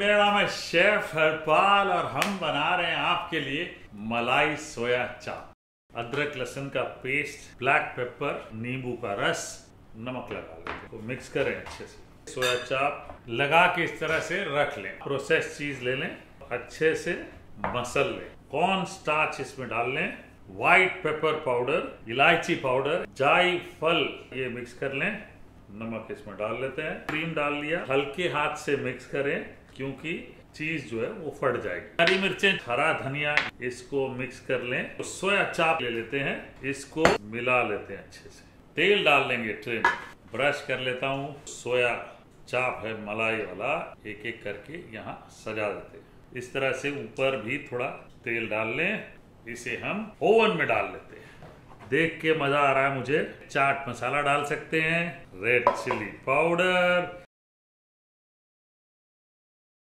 मेरा नाम है शेफ हरपाल और हम बना रहे हैं आपके लिए मलाई सोया चाप। अदरक, लहसुन का पेस्ट, ब्लैक पेपर, नींबू का रस, नमक लगा लेते तो मिक्स करें अच्छे से। सोया चाप लगा के इस तरह से रख लें। प्रोसेस चीज़ ले लें, अच्छे से मसल लें। कॉर्न स्टार्च इसमें डाल लें। व्हाइट पेपर पाउडर, इलायची पाउडर, जाई, फल ये मिक्स कर लें। नमक इसमें डाल लेते हैं। क्रीम डाल लिया हल्के हाथ से मिक्स करें। क्योंकि चीज़ जो है वो फट जाएगी। हरी मिर्चें, हरा धनिया, इसको मिक्स कर लें तो सोया चाप ले लेते हैं। इसको मिला लेते हैं अच्छे से। तेल डाल लेंगे ट्रे में। ब्रश कर लेता हूँ। सोया चाप है मलाई वाला। एक एक करके यहाँ सजा देते हैं। इस तरह से ऊपर भी थोड़ा तेल डाल लें। इसे हम ओवन में डाल लेते हैं। देख के मज़ा आ रहा है मुझे। चाट मसाला डाल सकते हैं। Red chilli powder